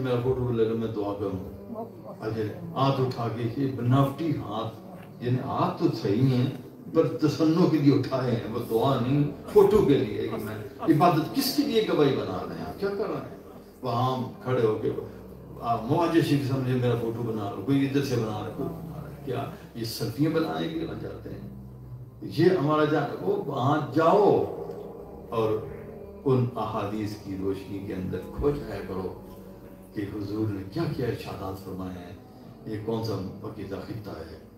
मेरा फ़ोटो लगा मैं दुआ करूँ अच्छा हाथ उठा के ये बनावटी हाथ, यानी हाथ तो सही है, पर तसन्नो के लिए उठाए हैं, वो दुआ नहीं, फ़ोटो के लिए कि मैं इबादत किसके लिए गवाही बना रहे हैं? आप क्या कर रहे हैं? वहाँ खड़े होके मुआजे शिख समझे मेरा फ़ोटो बना लो कोई इधर से बना रहा, कोई बना रहा। क्या ये सल्फियाँ बनाने के लिए चाहते हैं? ये हमारा जान, वो वहाँ जाओ और उन अहादीस की रोशनी के अंदर खो जाया करो। कि हुजूर ने क्या क्या इर्शादात फरमाए हैं? ये कौन सा पकीदा खिता है?